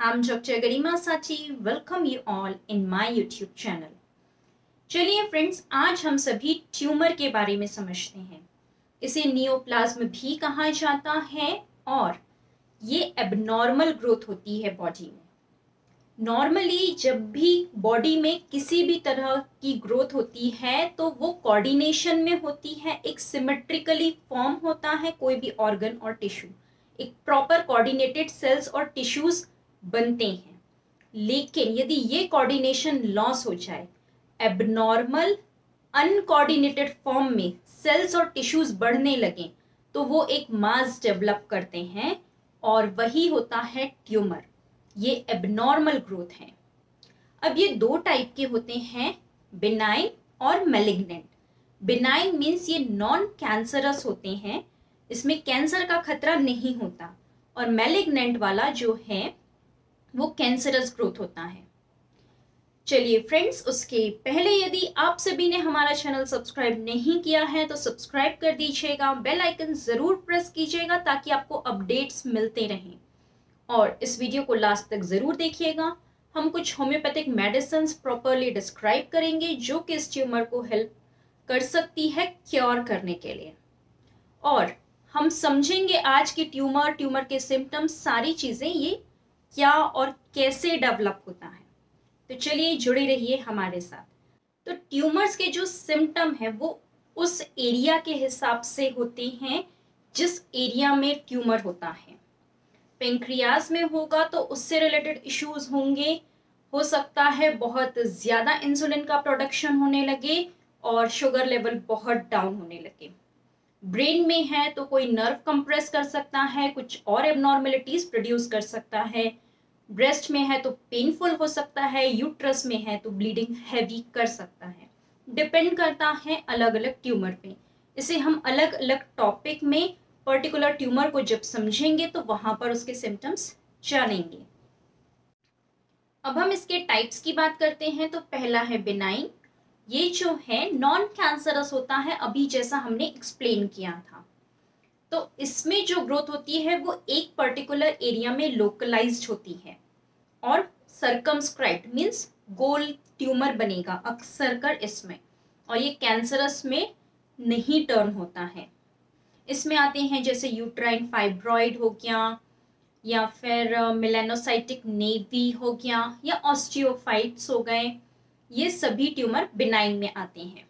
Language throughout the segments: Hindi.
I'm Dr. Garima Sachi. Welcome you all in my YouTube channel. चलिए फ्रेंड्स आज हम सभी ट्यूमर के बारे में समझते हैं इसे नियोप्लाज्म भी कहा जाता है और ये एबनॉर्मल ग्रोथ होती है बॉडी में नॉर्मली जब भी बॉडी में किसी भी तरह की ग्रोथ होती है तो वो कोऑर्डिनेशन में होती है, एक सिमेट्रिकली फॉर्म होता है कोई भी ऑर्गन और टिश्यू एक प्रॉपर कोऑर्डिनेटेड सेल्स और टिश्यूज बनते हैं। लेकिन यदि ये कोऑर्डिनेशन लॉस हो जाए एबनॉर्मल अनकोऑर्डिनेटेड फॉर्म में सेल्स और टिश्यूज बढ़ने लगे तो वो एक मास डेवलप करते हैं और वही होता है ट्यूमर ये एबनॉर्मल ग्रोथ है। अब ये दो टाइप के होते हैं बिनाइन और मेलिग्नेंट बिनाइन मीन्स ये नॉन कैंसरस होते हैं, इसमें कैंसर का खतरा नहीं होता। और मेलिग्नेंट वाला जो है वो कैंसरस ग्रोथ होता है। चलिए फ्रेंड्स उसके पहले यदि आप सभी ने हमारा चैनल सब्सक्राइब नहीं किया है तो सब्सक्राइब कर दीजिएगा बेल आइकन ज़रूर प्रेस कीजिएगा ताकि आपको अपडेट्स मिलते रहें। और इस वीडियो को लास्ट तक ज़रूर देखिएगा। हम कुछ होम्योपैथिक मेडिसिन प्रॉपरली डिस्क्राइब करेंगे, जो कि इस ट्यूमर को हेल्प कर सकती है क्योर करने के लिए। और हम समझेंगे आज की ट्यूमर ट्यूमर के सिम्टम्स सारी चीज़ें, ये क्या और कैसे डेवलप होता है? तो चलिए जुड़े रहिए हमारे साथ। तो ट्यूमर्स के जो सिम्टम है, वो उस एरिया के हिसाब से होते हैं, जिस एरिया में ट्यूमर होता है। पेंक्रियाज में होगा तो उससे रिलेटेड इश्यूज़ होंगे। हो सकता है बहुत ज़्यादा इंसुलिन का प्रोडक्शन होने लगे और शुगर लेवल बहुत डाउन होने लगे। ब्रेन में है तो कोई नर्व कंप्रेस कर सकता है, कुछ और एबनॉर्मेलिटीज प्रोड्यूस कर सकता है। ब्रेस्ट में है तो पेनफुल हो सकता है यूट्रस में है तो ब्लीडिंग हैवी कर सकता है। डिपेंड करता है अलग अलग ट्यूमर पे। इसे हम अलग अलग टॉपिक में पर्टिकुलर ट्यूमर को जब समझेंगे तो वहाँ पर उसके सिम्टम्स जानेंगे। अब हम इसके टाइप्स की बात करते हैं तो पहला है बिनाइन ये जो है नॉन कैंसरस होता है, अभी जैसा हमने एक्सप्लेन किया था। तो इसमें जो ग्रोथ होती है, वो एक पर्टिकुलर एरिया में लोकलाइज्ड होती है। और सरकमस्क्राइब मीन्स गोल ट्यूमर बनेगा, अक्सर कर इसमें। और ये कैंसरस में नहीं टर्न होता है। इसमें आते हैं जैसे यूट्राइन फाइब्रॉइड हो गया, या फिर मिलेनोसाइटिक नेवी हो गया, या ऑस्टियोफाइट्स हो गए, ये सभी ट्यूमर बिनाइन में आते हैं।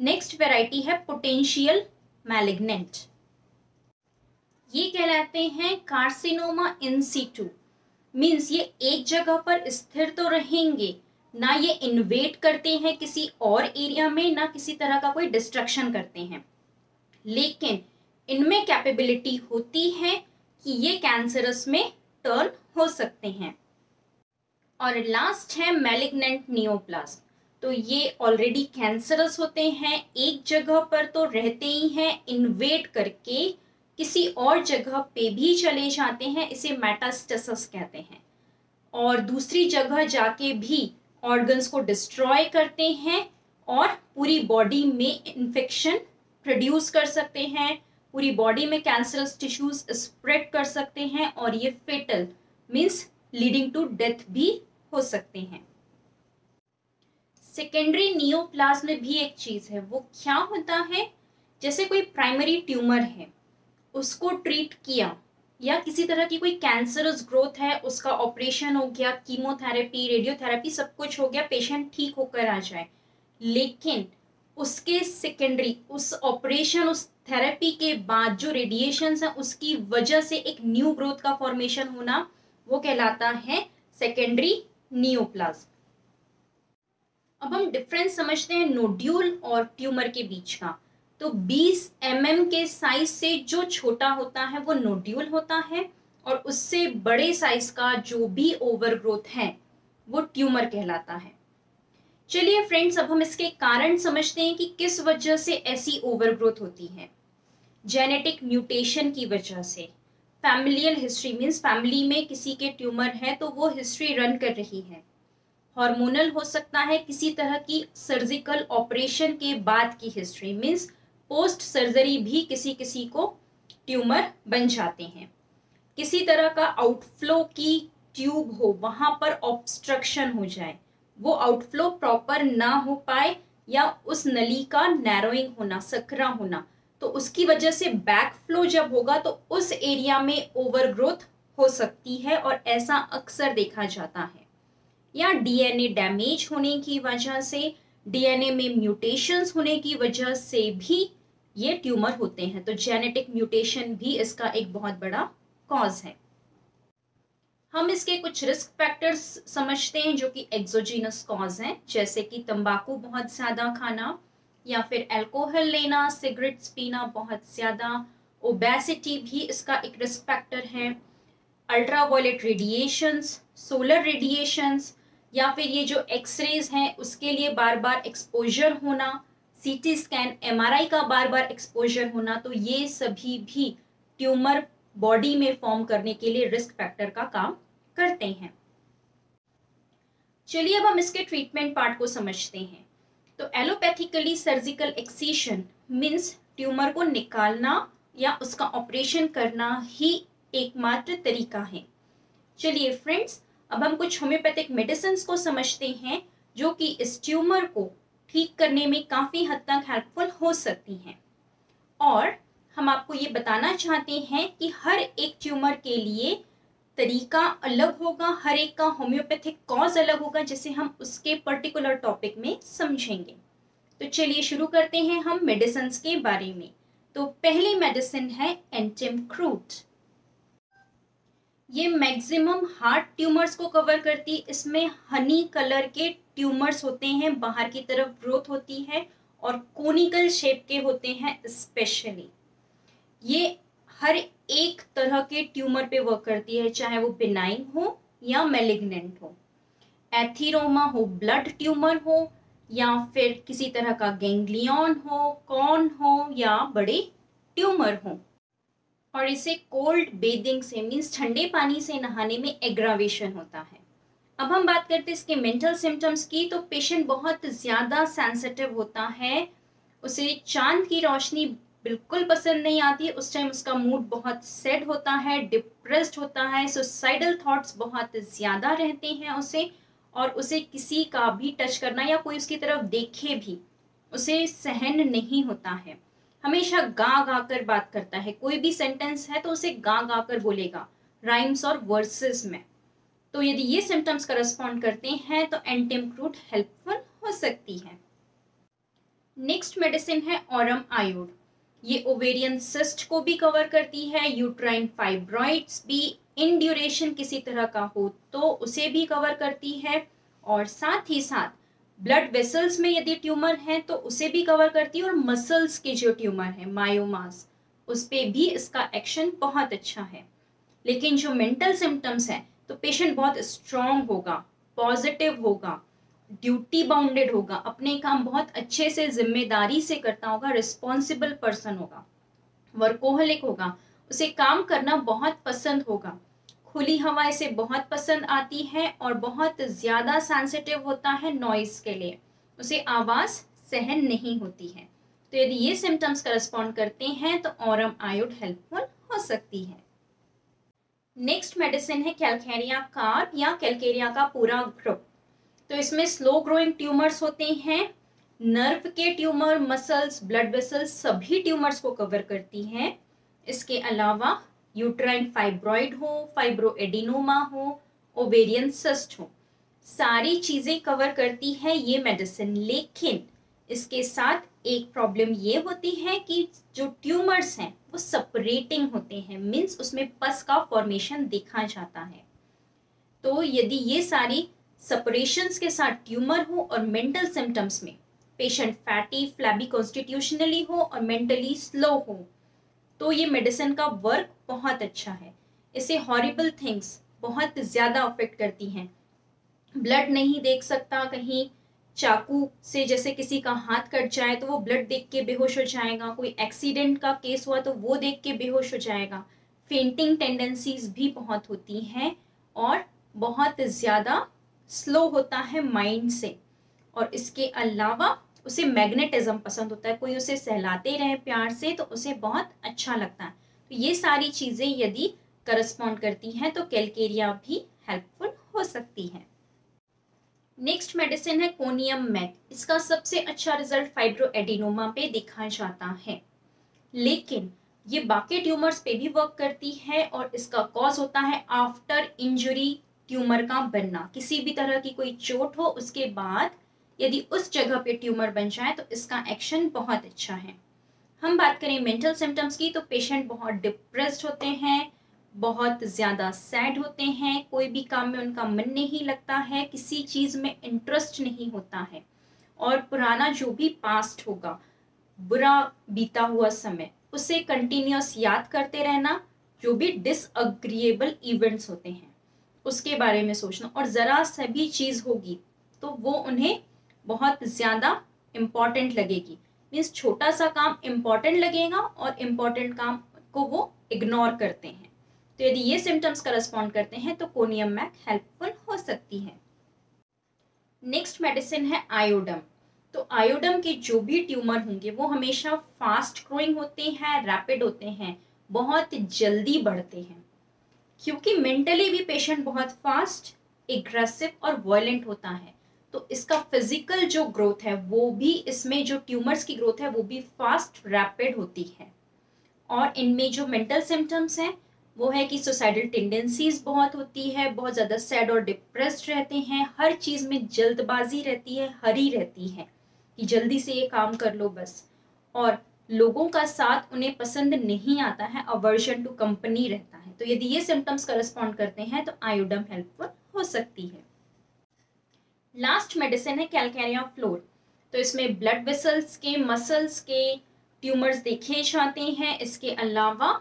नेक्स्ट वेराइटी है पोटेंशियल मैलिग्नेंट ये कहलाते हैं कार्सिनोमा इन सीटू मीन्स ये एक जगह पर स्थिर तो रहेंगे, ना ये इन्वेट करते हैं किसी और एरिया में, ना किसी तरह का कोई डिस्ट्रक्शन करते हैं। लेकिन इनमें कैपेबिलिटी होती है कि ये कैंसरस में टर्न हो सकते हैं। और लास्ट है मेलिग्नेंट नियोप्लास्ट तो ये ऑलरेडी कैंसरस होते हैं, एक जगह पर तो रहते ही हैं इन्वेट करके किसी और जगह पे भी चले जाते हैं, इसे मेटास्टेसिस कहते हैं। और दूसरी जगह जाके भी ऑर्गन्स को डिस्ट्रॉय करते हैं और पूरी बॉडी में इन्फेक्शन प्रोड्यूस कर सकते हैं, पूरी बॉडी में कैंसरस टिश्यूज स्प्रेड कर सकते हैं और ये fatal means leading to death भी हो सकते हैं। सेकेंडरी नियोप्लाज्म भी एक चीज़ है, वो क्या होता है? जैसे कोई प्राइमरी ट्यूमर है उसको ट्रीट किया। या किसी तरह की कोई कैंसरस ग्रोथ है, उसका ऑपरेशन हो गया कीमोथेरेपी रेडियोथेरेपी सब कुछ हो गया पेशेंट ठीक होकर आ जाए। लेकिन उसके सेकेंडरी उस ऑपरेशन उस थेरेपी के बाद जो रेडिएशन है, उसकी वजह से एक न्यू ग्रोथ का फॉर्मेशन होना, वो कहलाता है सेकेंडरी नियोप्लाज्म अब हम डिफरेंस समझते हैं नोड्यूल और ट्यूमर के बीच का। तो 20 एम mm के साइज़ से जो छोटा होता है, वो नोड्यूल होता है और उससे बड़े साइज़ का जो भी ओवरग्रोथ है, वो ट्यूमर कहलाता है। चलिए फ्रेंड्स अब हम इसके कारण समझते हैं कि किस वजह से ऐसी ओवरग्रोथ होती है। जेनेटिक म्यूटेशन की वजह से। फैमिलियल हिस्ट्री मीन्स फैमिली में किसी के ट्यूमर है तो वो हिस्ट्री रन कर रही है। हार्मोनल हो सकता है किसी तरह की सर्जिकल ऑपरेशन के बाद की हिस्ट्री मीन्स पोस्ट सर्जरी भी किसी किसी को ट्यूमर बन जाते हैं। किसी तरह का आउटफ्लो की ट्यूब हो, वहाँ पर ऑब्स्ट्रक्शन हो जाए, वो आउटफ्लो प्रॉपर ना हो पाए या उस नली का नैरोइंग होना, सकरा होना तो उसकी वजह से बैक फ्लो जब होगा तो उस एरिया में ओवरग्रोथ हो सकती है और ऐसा अक्सर देखा जाता है। या डीएनए डैमेज होने की वजह से डीएनए में म्यूटेशंस होने की वजह से भी ये ट्यूमर होते हैं। तो जेनेटिक म्यूटेशन भी इसका एक बहुत बड़ा कॉज है। हम इसके कुछ रिस्क फैक्टर्स समझते हैं जो कि एक्सोजीनस कॉज हैं, जैसे कि तंबाकू बहुत ज़्यादा खाना या फिर अल्कोहल लेना सिगरेट्स पीना बहुत ज़्यादा ओबेसिटी भी इसका एक रिस्क फैक्टर है। अल्ट्रावायलेट रेडिएशंस सोलर रेडिएशंस या फिर ये जो एक्सरेज हैं, उसके लिए बार बार एक्सपोजर होना सीटी स्कैन एमआरआई का बार बार एक्सपोजर होना तो ये सभी भी ट्यूमर बॉडी में फॉर्म करने के लिए रिस्क फैक्टर का काम करते हैं। चलिए अब हम इसके ट्रीटमेंट पार्ट को समझते हैं। तो allopathically surgical excision means tumour को निकालना या उसका ऑपरेशन करना ही एकमात्र तरीका है। चलिए फ्रेंड्स अब हम कुछ होम्योपैथिक मेडिसिन को समझते हैं, जो कि इस ट्यूमर को ठीक करने में काफ़ी हद तक हेल्पफुल हो सकती हैं। और हम आपको ये बताना चाहते हैं कि हर एक ट्यूमर के लिए तरीका अलग होगा, हर एक का होम्योपैथिक कॉज अलग होगा, जिसे हम उसके पर्टिकुलर टॉपिक में समझेंगे। तो चलिए शुरू करते हैं हम मेडिसिन के बारे में। तो पहली मेडिसिन है एंटिम क्रूट ये मैक्सिमम हार्ट ट्यूमर्स को कवर करती इसमें हनी कलर के ट्यूमर्स होते हैं, बाहर की तरफ़ ग्रोथ होती है और कोनिकल शेप के होते हैं स्पेशली। ये हर एक तरह के ट्यूमर पे वर्क करती है, चाहे वो बिनाइन हो या मेलिग्नेंट हो। एथीरोमा हो ब्लड ट्यूमर हो, या फिर किसी तरह का गेंग्लियन हो कॉन हो, या बड़े ट्यूमर हो। और इसे कोल्ड बेदिंग से मीन्स ठंडे पानी से नहाने में एग्रावेशन होता है। अब हम बात करते हैं इसके मेंटल सिम्टम्स की तो पेशेंट बहुत ज़्यादा सेंसिटिव होता है। उसे चाँद की रोशनी बिल्कुल पसंद नहीं आती, उस टाइम उसका मूड बहुत सेड होता है डिप्रेस्ड होता है सुसाइडल थॉट्स बहुत ज़्यादा रहते हैं उसे, और उसे किसी का भी टच करना या कोई उसकी तरफ़ देखे भी, उसे सहन नहीं होता है। हमेशा गा गा कर बात करता है। कोई भी सेंटेंस है तो उसे गा गा कर बोलेगा। राइम्स और वर्सेस में। तो यदि ये सिम्टम्स का रिस्पॉन्ड करते हैं तो एंटीमक्रूट हेल्पफुल हो सकती है। नेक्स्ट मेडिसिन है ऑरम आयोड ये ओवेरियन सिस्ट को भी कवर करती है। यूट्राइन फाइब्रॉइड्स भी इन ड्यूरेशन किसी तरह का हो तो उसे भी कवर करती है। और साथ ही साथ ब्लड वेसल्स में यदि ट्यूमर है तो उसे भी कवर करती है और मसल्स के जो ट्यूमर है मायोमास उस पर भी इसका एक्शन बहुत अच्छा है। लेकिन जो मेंटल सिम्टम्स है तो पेशेंट बहुत स्ट्रांग होगा पॉजिटिव होगा ड्यूटी बाउंडेड होगा, अपने काम बहुत अच्छे से, ज़िम्मेदारी से करता होगा रिस्पॉन्सिबल पर्सन होगा वर्कोहलिक होगा, उसे काम करना बहुत पसंद होगा। खुली हवा इसे बहुत पसंद आती है और बहुत ज़्यादा सेंसिटिव होता है नॉइस के लिए। उसे आवाज़ सहन नहीं होती है। तो यदि ये सिम्टम्स का रिस्पॉन्ड करते हैं तो औरम आयोड हेल्पफुल हो सकती है। नेक्स्ट मेडिसिन है कैलकेरिया कार या कैलकेरिया का पूरा ग्रुप तो इसमें स्लो ग्रोइंग ट्यूमर्स होते हैं। नर्व के ट्यूमर मसल्स ब्लड वेसल्स सभी ट्यूमर्स को कवर करती हैं। इसके अलावा यूट्राइन फाइब्रॉइड हो, फाइब्रोएडिनोमा हो, ओवेरियन सस्ट हो। सारी चीज़ें कवर करती है ये मेडिसिन लेकिन इसके साथ एक प्रॉब्लम ये होती है कि जो ट्यूमर्स हैं, वो सेपरेटिंग होते हैं मीन्स उसमें पस का फॉर्मेशन देखा जाता है। तो यदि ये सारी सेपरेशंस के साथ ट्यूमर हो और मेंटल सिम्टम्स में पेशेंट फैटी फ्लैबी कॉन्स्टिट्यूशनली हो और मेंटली स्लो हो तो ये मेडिसिन का वर्क बहुत अच्छा है। इसे हॉरिबल थिंग्स बहुत ज़्यादा अफेक्ट करती हैं। ब्लड नहीं देख सकता कहीं चाकू से जैसे किसी का हाथ कट जाए तो वो ब्लड देख के बेहोश हो जाएगा। कोई एक्सीडेंट का केस हुआ तो वो देख के बेहोश हो जाएगा। फेंटिंग टेंडेंसीज भी बहुत होती हैं और बहुत ज़्यादा स्लो होता है माइंड से। और इसके अलावा उसे मैग्नेटिज्म पसंद होता है। कोई उसे सहलाते रहे प्यार से तो उसे बहुत अच्छा लगता है। तो ये सारी चीज़ें यदि करस्पॉन्ड करती हैं तो कैलकेरिया भी हेल्पफुल हो सकती है। नेक्स्ट मेडिसिन है कोनियम मैक। इसका सबसे अच्छा रिज़ल्ट फाइब्रो एडिनोमा पे देखा जाता है। लेकिन ये बाकी ट्यूमर्स पे भी वर्क करती है और इसका कॉज होता है आफ्टर इंजरी ट्यूमर का बनना। किसी भी तरह की कोई चोट हो, उसके बाद यदि उस जगह पे ट्यूमर बन जाए तो इसका एक्शन बहुत अच्छा है। हम बात करें मेंटल सिम्टम्स की तो पेशेंट बहुत डिप्रेस्ड होते हैं, बहुत ज़्यादा सैड होते हैं, कोई भी काम में उनका मन नहीं लगता है, किसी चीज़ में इंटरेस्ट नहीं होता है। और पुराना जो भी पास्ट होगा, बुरा बीता हुआ समय, उसे कंटिन्यूस याद करते रहना, जो भी डिसअग्रिएबल इवेंट्स होते हैं, उसके बारे में सोचना। और ज़रा सभी चीज़ होगी तो वो उन्हें बहुत ज़्यादा इंपॉर्टेंट लगेगी। मीन्स छोटा सा काम इंपॉर्टेंट लगेगा और इंपॉर्टेंट काम को वो इग्नोर करते हैं। तो यदि ये सिम्टम्स करस्पॉन्ड करते हैं तो कोनियम मैक हेल्पफुल हो सकती है। नेक्स्ट मेडिसिन है आयोडम तो आयोडम के जो भी ट्यूमर होंगे, वो हमेशा फास्ट ग्रोइंग होते हैं रैपिड होते हैं, बहुत जल्दी बढ़ते हैं। क्योंकि मेंटली भी पेशेंट बहुत फास्ट एग्रेसिव और वॉयलेंट होता है। तो इसका फ़िज़िकल जो ग्रोथ है, वो भी इसमें जो ट्यूमर्स की ग्रोथ है, वो भी फास्ट रैपिड होती है। और इनमें जो मेंटल सिम्टम्स हैं, वो है कि सुसाइडल टेंडेंसीज बहुत होती है, बहुत ज़्यादा सैड और डिप्रेस्ड रहते हैं, हर चीज़ में जल्दबाजी रहती है, हरी रहती है, कि जल्दी से ये काम कर लो बस। और लोगों का साथ उन्हें पसंद नहीं आता है अवर्जन टू कंपनी रहता है। तो यदि ये सिम्टम्स करस्पॉन्ड करते हैं तो आयोडम हेल्पफुल हो सकती है। लास्ट मेडिसिन है कैलकैरिया फ्लोर तो इसमें ब्लड वेसल्स के मसल्स के ट्यूमर्स देखे जाते हैं। इसके अलावा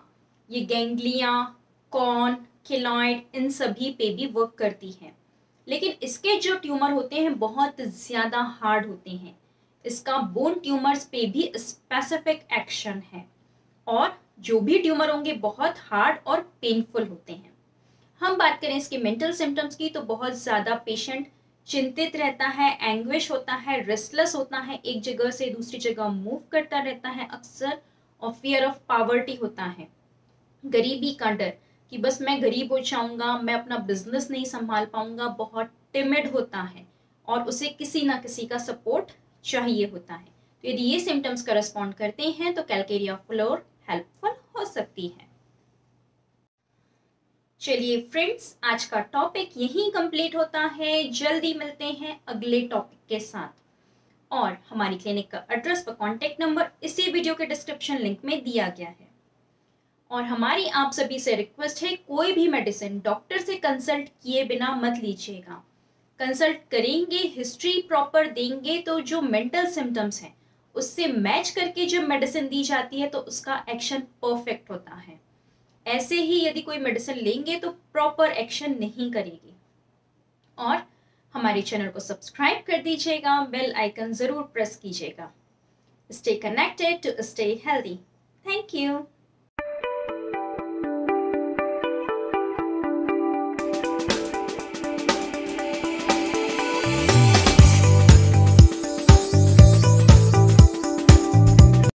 ये गैंग्लिया कॉन खिलॉइड इन सभी पे भी वर्क करती है। लेकिन इसके जो ट्यूमर होते हैं, बहुत ज़्यादा हार्ड होते हैं। इसका बोन ट्यूमर्स पे भी स्पेसिफिक एक्शन है। और जो भी ट्यूमर होंगे, बहुत हार्ड और पेनफुल होते हैं। हम बात करें इसके मेंटल सिम्टम्स की तो बहुत ज़्यादा पेशेंट चिंतित रहता है एंग्विश होता है रेस्टलेस होता है, एक जगह से दूसरी जगह मूव करता रहता है, अक्सर और फियर ऑफ़ पावर्टी होता है। गरीबी का डर कि बस मैं गरीब हो जाऊँगा, मैं अपना बिज़नेस नहीं संभाल पाऊँगा, बहुत टिमिड होता है और उसे किसी ना किसी का सपोर्ट चाहिए होता है। तो यदि ये सिम्टम्स करस्पॉन्ड करते हैं तो कैलकेरिया फ्लोर हेल्पफुल हो सकती है। चलिए फ्रेंड्स आज का टॉपिक यहीं कंप्लीट होता है। जल्दी मिलते हैं अगले टॉपिक के साथ। और हमारी क्लिनिक का एड्रेस व कॉन्टेक्ट नंबर इसी वीडियो के डिस्क्रिप्शन लिंक में दिया गया है। और हमारी आप सभी से रिक्वेस्ट है, कोई भी मेडिसिन डॉक्टर से कंसल्ट किए बिना मत लीजिएगा। कंसल्ट करेंगे हिस्ट्री प्रॉपर देंगे तो जो मेंटल सिम्टम्स हैं, उससे मैच करके जब मेडिसिन दी जाती है तो उसका एक्शन परफेक्ट होता है। ऐसे ही यदि कोई मेडिसिन लेंगे तो प्रॉपर एक्शन नहीं करेगी। और हमारे चैनल को सब्सक्राइब कर दीजिएगा बेल आइकन ज़रूर प्रेस कीजिएगा। Stay connected to stay healthy thank you